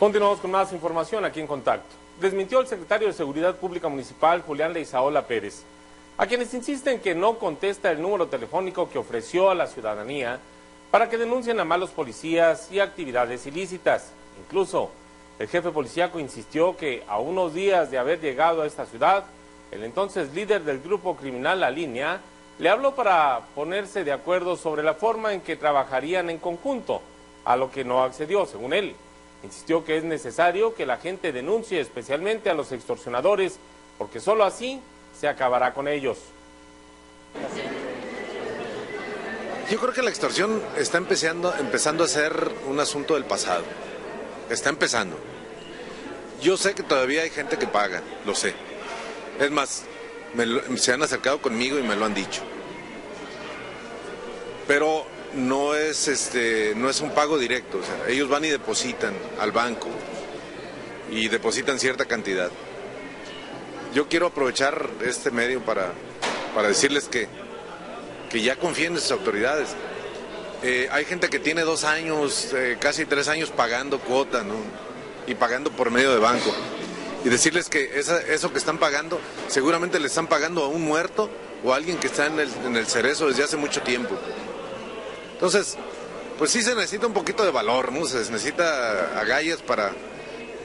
Continuamos con más información aquí en Contacto. Desmintió el secretario de Seguridad Pública Municipal, Julián Leizaola Pérez, a quienes insisten que no contesta el número telefónico que ofreció a la ciudadanía para que denuncien a malos policías y actividades ilícitas. Incluso, el jefe policíaco insistió que a unos días de haber llegado a esta ciudad, el entonces líder del grupo criminal La Línea le habló para ponerse de acuerdo sobre la forma en que trabajarían en conjunto, a lo que no accedió, según él. Insistió que es necesario que la gente denuncie especialmente a los extorsionadores, porque sólo así se acabará con ellos. Yo creo que la extorsión está empezando, empezando a ser un asunto del pasado. Está empezando. Yo sé que todavía hay gente que paga, lo sé. Es más, se han acercado conmigo y me lo han dicho. Pero no es este no es un pago directo, ellos van y depositan al banco y depositan cierta cantidad. Yo quiero aprovechar este medio para, para decirles que, que ya confíen en sus autoridades. Eh, hay gente que tiene dos años, eh, casi tres años pagando cuota. Y pagando por medio de banco. Y decirles que eso que están pagando, seguramente le están pagando a un muerto o a alguien que está en el, en el cerezo desde hace mucho tiempo. Entonces, pues sí se necesita un poquito de valor, ¿no? Se necesita agallas para,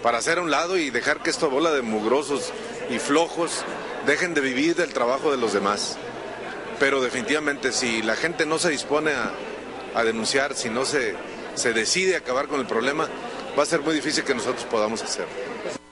para hacer a un lado y dejar que esta bola de mugrosos y flojos dejen de vivir del trabajo de los demás. Pero definitivamente si la gente no se dispone a, denunciar, si no se, se decide acabar con el problema, va a ser muy difícil que nosotros podamos hacerlo.